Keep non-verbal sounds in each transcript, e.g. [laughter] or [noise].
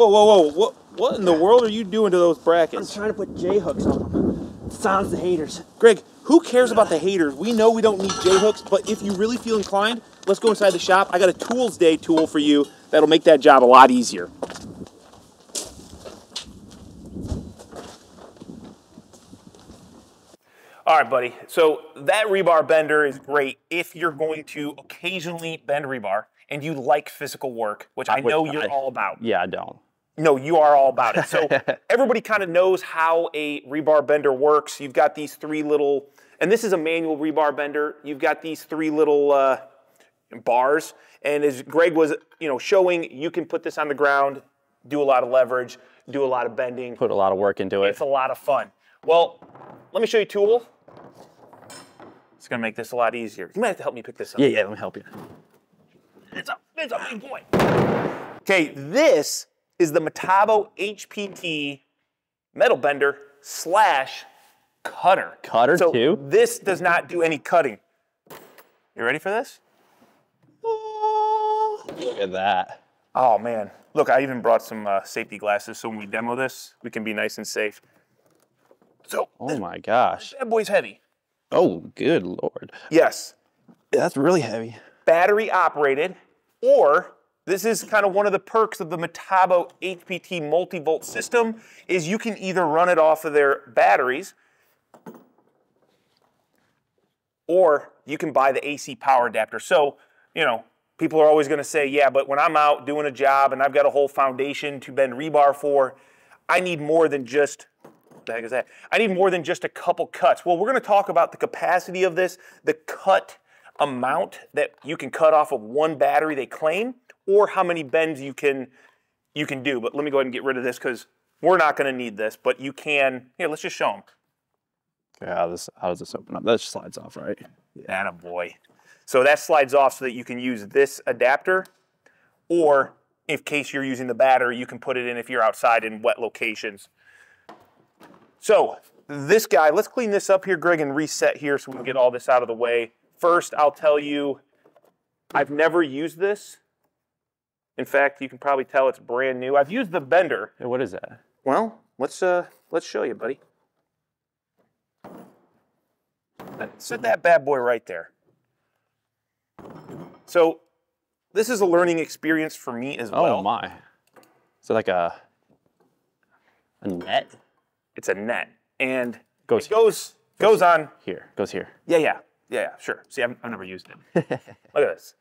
Whoa, whoa, whoa! What, what in the world are you doing to those brackets? I'm trying to put J hooks on them. Sounds the haters. Greg? Who cares about the haters? We know we don't need J hooks, but if you really feel inclined, let's go inside the shop. I got a Toolsday tool for you that'll make that job a lot easier. All right, buddy. So that rebar bender is great if you're going to occasionally bend rebar and you like physical work, which I know you're I- all about. Yeah, I don't. No, you are all about it. So [laughs] everybody kind of knows how a rebar bender works. You've got these three little, and this is a manual rebar bender. You've got these three little uh, bars, and as Greg was, you know, showing, you can put this on the ground, do a lot of leverage, do a lot of bending. Put a lot of work into it. It's a lot of fun. Well, let me show you a tool. It's gonna make this a lot easier. You might have to help me pick this up. Yeah, yeah, let me help you. It's a, it's a big boy. Okay, this is the Metabo HPT metal bender slash cutter. Cutter, so too? This does not do any cutting. You ready for this? Look at that. Oh man, look, I even brought some uh, safety glasses so when we demo this, we can be nice and safe. So Oh my gosh. that boy's heavy. Oh, good lord. Yes, That's really heavy. battery operated, or this is kind of one of the perks of the Metabo HPT multi-volt system is you can either run it off of their batteries or you can buy the AC power adapter. So, you know, people are always going to say, yeah, but when I'm out doing a job and I've got a whole foundation to bend rebar for, I need more than just the heck is that? I need more than just a couple cuts. Well, we're going to talk about the capacity of this, the cut amount that you can cut off of one battery they claim, or how many bends you can you can do. But let me go ahead and get rid of this because we're not going to need this. But you can. Here, let's just show them. Okay, how, this, how does this open up? That slides off, right? That boy. So that slides off so that you can use this adapter, or in case you're using the battery, you can put it in if you're outside in wet locations. So this guy, let's clean this up here, Greg, and reset here so we can get all this out of the way. First, I'll tell you, I've never used this. In fact, you can probably tell it's brand new. I've used the bender. Hey, what is that? Well, let's uh, let's show you, buddy. Set that bad boy right there. So, this is a learning experience for me as well. Oh my. Is it like a a net? It's a net, and Goes it goes goes on. Here, goes here. Yeah, yeah, yeah, yeah. Sure. See, I've, I've never used it. [laughs] Look at this.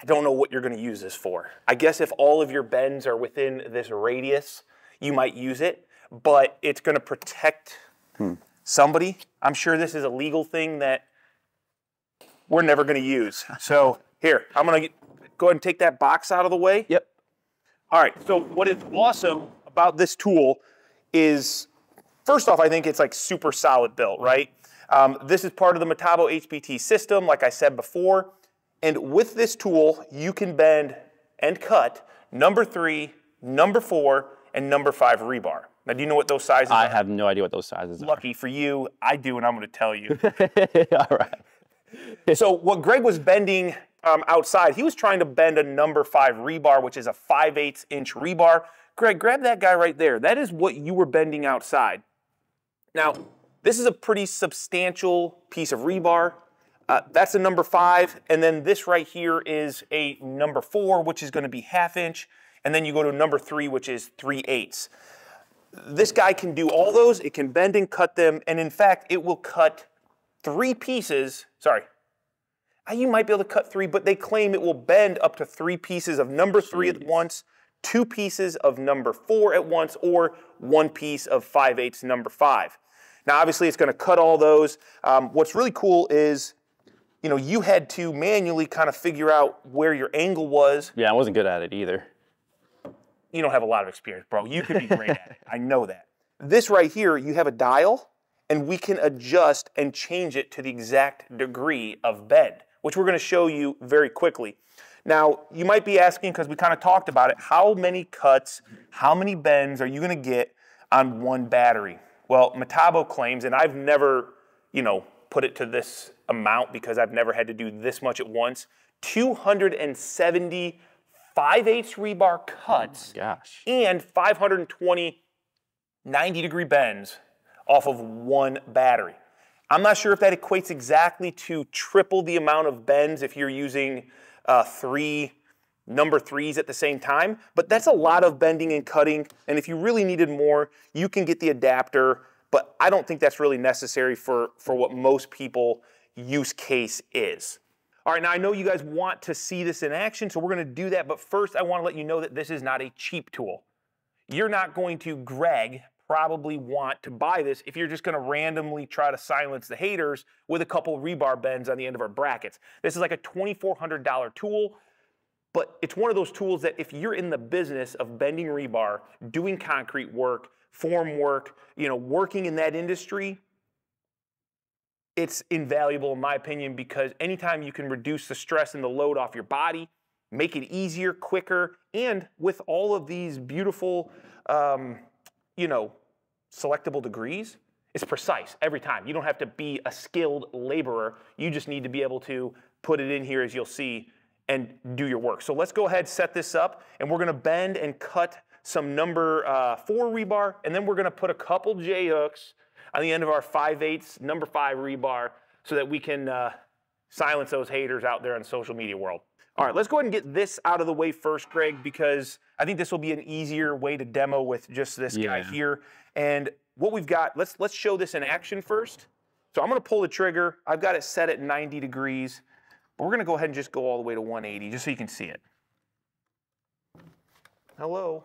I, don't know what you're going to use this for. I guess if all of your bends are within this radius, you might use it, but it's going to protect somebody. I'm sure this is a legal thing that we're never going to use. [laughs] So here, I'm going to go ahead and take that box out of the way. Yep. All right, so what is awesome about this tool is, first off, I think it's like super solid built, right? Um, this is part of the Metabo HPT system, like I said before. And with this tool, you can bend and cut number three, number four, and number five rebar. Now, do you know what those sizes I are? I have no idea what those sizes are. Lucky for you, I do, and I'm going to tell you. [laughs] All right. so what Greg was bending um, outside, he was trying to bend a number five rebar, which is a 5 8 inch rebar. Greg, grab that guy right there. That is what you were bending outside. Now, this is a pretty substantial piece of rebar. Uh, that's a number five, and then this right here is a number four, which is going to be half inch, and then you go to number three, which is three eighths. This guy can do all those. It can bend and cut them, and in fact, it will cut three pieces. Sorry, uh, you might be able to cut three, but they claim it will bend up to three pieces of number three at once, two pieces of number four at once, or one piece of 5 eighths number five. Now, obviously, it's going to cut all those. Um, what's really cool is, you know, you had to manually kind of figure out where your angle was. Yeah, I wasn't good at it either. You don't have a lot of experience, bro. You could be great at it. I know that. [laughs] This right here, you have a dial, and we can adjust and change it to the exact degree of bend, which we're going to show you very quickly. Now, you might be asking, because we kind of talked about it, how many cuts, how many bends are you going to get on one battery? Well, Metabo claims, and I've never, you know, put it to this amount because I've never had to do this much at once, 5 eighths rebar cuts, Gosh. and 520 90 degree bends off of one battery. I'm not sure if that equates exactly to triple the amount of bends if you're using uh, three number threes at the same time, but that's a lot of bending and cutting. And if you really needed more, you can get the adapter, but I don't think that's really necessary for, for what most people use case is. All right, now I know you guys want to see this in action, so we're gonna do that, but first I wanna let you know that this is not a cheap tool you're not going to, Greg, probably want to buy this if you're just going to randomly try to silence the haters with a couple rebar bends on the end of our brackets. This is like a $2,400 tool, but it's one of those tools that if you're in the business of bending rebar, doing concrete work, form work, you know, working in that industry, it's invaluable in my opinion because anytime you can reduce the stress and the load off your body, make it easier, quicker, and with all of these beautiful, um, you know, selectable degrees, it's precise every time. You don't have to be a skilled laborer. You just need to be able to put it in here, as you'll see, and do your work. So let's go ahead, set this up, and we're gonna bend and cut some number uh, four rebar, and then we're gonna put a couple J hooks on the end of our 5 eighths number five rebar so that we can uh, silence those haters out there in the social media world. All right, let's go ahead and get this out of the way first, Greg, because I think this will be an easier way to demo with just this guy here. And what we've got, let's let's show this in action first. So I'm gonna pull the trigger. I've got it set at 90 degrees, but we're gonna go ahead and just go all the way to 180 just so you can see it. Hello.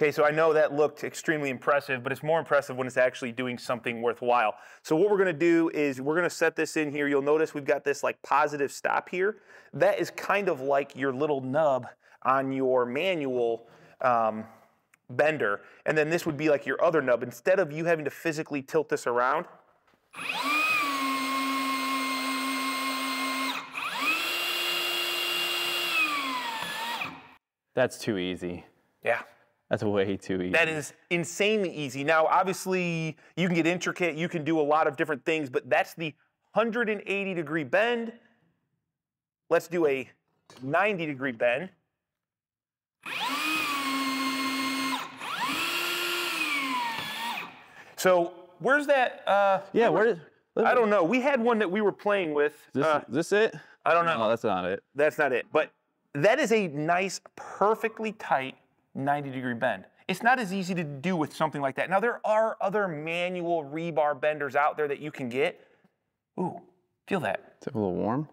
Okay, so I know that looked extremely impressive, but it's more impressive when it's actually doing something worthwhile. So what we're gonna do is we're gonna set this in here. You'll notice we've got this like positive stop here. That is kind of like your little nub on your manual um, bender. And then this would be like your other nub. Instead of you having to physically tilt this around, That's too easy. yeah, That's way too easy. That is insanely easy. Now, obviously, you can get intricate, you can do a lot of different things, but that's the 180 degree bend. Let's do a 90 degree bend. So, where's that? Uh, yeah, where did. I don't know. We had one that we were playing with. This, uh, is this it? I don't know. No, that's not it. That's not it. But that is a nice, perfectly tight 90 degree bend. It's not as easy to do with something like that. Now, there are other manual rebar benders out there that you can get. Ooh, feel that. It's a little warm.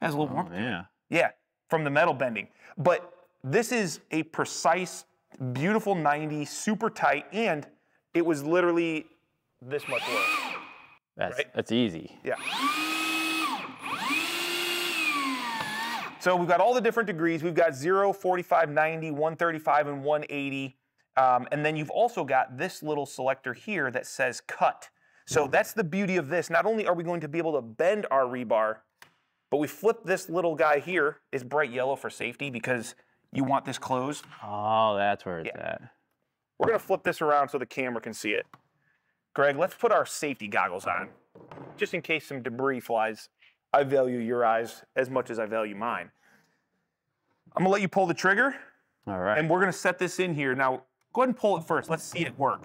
That's a little warm. Oh, yeah. Yeah, from the metal bending. But this is a precise, beautiful 90, super tight, and it was literally this much work. That's Right. that's easy. Yeah. So we've got all the different degrees. We've got 0, 45, 90, 135, and 180. Um, and then you've also got this little selector here that says cut. So that's the beauty of this. Not only are we going to be able to bend our rebar, but we flip this little guy here. It's bright yellow for safety because you want this closed. Oh, that's where it's Yeah. at. We're gonna flip this around so the camera can see it. Greg, let's put our safety goggles on, just in case some debris flies. I value your eyes as much as I value mine. I'm gonna let you pull the trigger, All right. and we're gonna set this in here. Now, go ahead and pull it first. Let's see it work.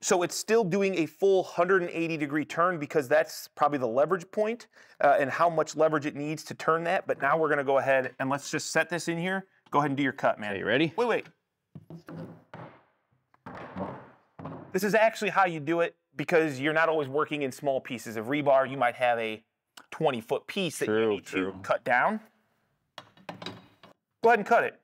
So it's still doing a full 180 degree turn because that's probably the leverage point, uh, and how much leverage it needs to turn that. But now we're gonna go ahead and let's just set this in here. Go ahead and do your cut, man. Are you ready? Wait, wait. This is actually how you do it because you're not always working in small pieces of rebar. You might have a 20 foot piece that you need true. to cut down. Go ahead and cut it.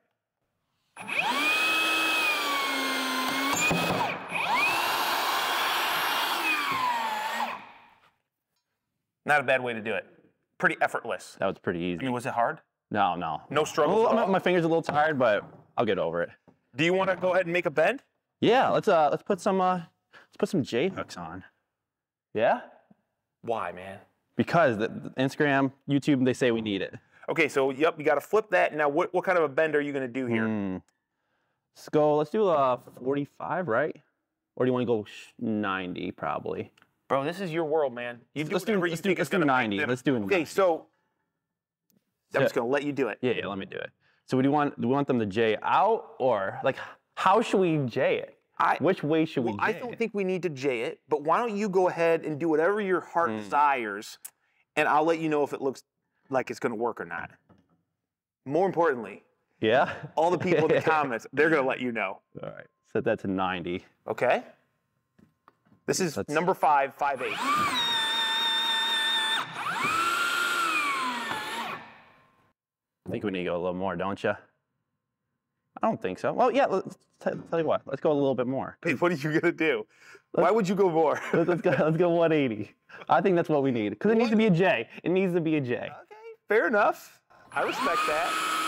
Not a bad way to do it. Pretty effortless. That was pretty I easy. mean, was it hard? No, no. No struggle? Well, my, all? my fingers a little tired, but I'll get over it. Do you want to go ahead and make a bend? Yeah, let's uh let's put some uh let's put some J hooks on. Yeah? Why, man? Because the, the Instagram, YouTube, they say we need it. Okay, so yep, you got to flip that. Now, what, what kind of a bend are you going to do here? Hmm. Let's go. Let's do a 45, right? Or do you want to go 90 probably? Bro, this is your world, man. You Let's do- let's do- let's do gonna 90. them- Let's do a Okay, so I'm Yeah. just gonna let you do it. Yeah, yeah. Let me do it. So, do you want do we want them to J out or like how should we J it? I- Which way should Well, we? I J don't it? think we need to J it, but why don't you go ahead and do whatever your heart Hmm. desires, and I'll let you know if it looks like it's gonna work or not. More importantly, Yeah. all the people in the [laughs] comments, they're gonna let you know. All right. Set that to 90. Okay? This is That's- number five, five eight. I think we need to go a little more, don't you? I don't think so. Well, yeah. Let's t- tell you what. Let's go a little bit more. Wait, what are you gonna do? Why would you go more? [laughs] Let's, let's go. Let's go 180. I think that's what we need because it needs to be a J. It needs to be a J. Okay, fair enough. I respect that.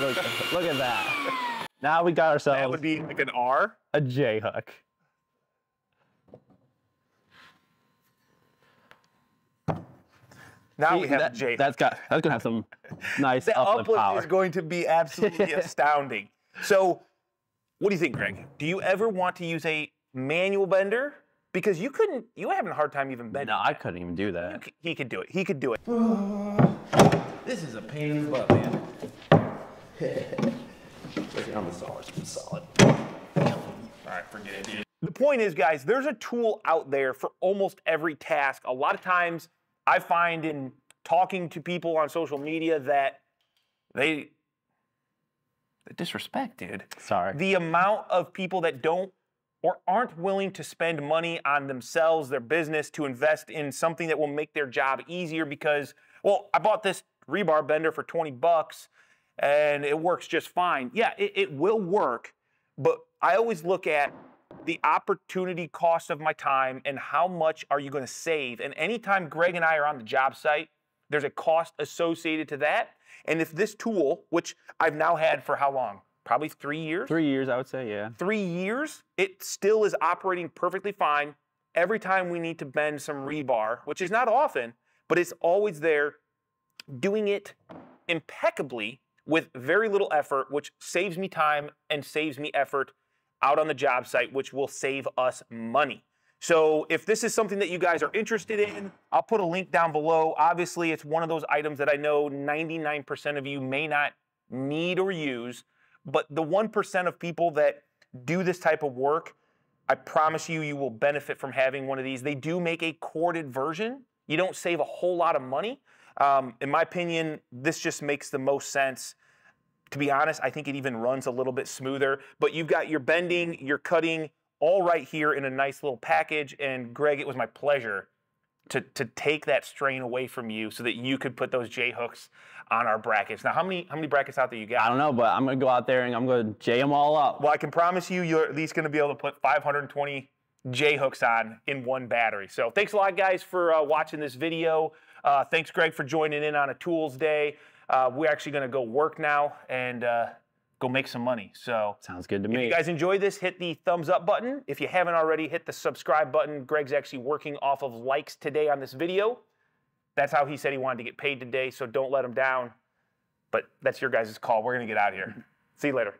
Look, look at that. Now we got ourselves. That would be like an R. a J hook. Now we have that, a J. That's got. That's gonna have some nice [laughs] the uplift, uplift power. is going to be absolutely [laughs] astounding. So, what do you think, Greg? Do you ever want to use a manual bender? Because you couldn't, you were having a hard time even bending. no, I couldn't even do that. He could do it. He could do it. [sighs] This is a pain in the butt, man. I'm solid. I'm solid. All right, forget it, dude. The point is, guys, there's a tool out there for almost every task. A lot of times, I find in talking to people on social media that they, they disrespect, dude. Sorry. the amount of people that don't or aren't willing to spend money on themselves, their business, to invest in something that will make their job easier because, well, I bought this rebar bender for 20 bucks and it works just fine. Yeah, it, it will work, but I always look at the opportunity cost of my time and how much are you going to save. And anytime Greg and I are on the job site, there's a cost associated to that. And if this tool, which I've now had for how long? Probably three years Three years, I would say. Yeah. three years, it still is operating perfectly fine. Every time we need to bend some rebar, which is not often, but it's always there, doing it impeccably with very little effort, which saves me time and saves me effort out on the job site, which will save us money. So if this is something that you guys are interested in, I'll put a link down below. Obviously, it's one of those items that I know 99% of you may not need or use, but the 1% of people that do this type of work, I promise you, you will benefit from having one of these. They do make a corded version. You don't save a whole lot of money. Um, in my opinion, this just makes the most sense. To be honest, I think it even runs a little bit smoother. But you've got your bending, your cutting, all right here in a nice little package. And Greg, it was my pleasure to, to take that strain away from you so that you could put those J hooks on our brackets. Now, how many how many brackets out there you got? I don't know, but I'm gonna go out there and I'm gonna J them all up. Well, I can promise you, you're at least going to be able to put 520 J hooks on in one battery. So thanks a lot, guys, for uh, watching this video. Uh, thanks, Greg, for joining in on a Toolsday. Uh, we're actually going to go work now and uh, go make some money. So Sounds good to me. if you guys enjoy this, hit the thumbs up button. If you haven't already, hit the subscribe button. Greg's actually working off of likes today on this video. That's how he said he wanted to get paid today, so don't let him down. But that's your guys' call. We're going to get out of here. See you later.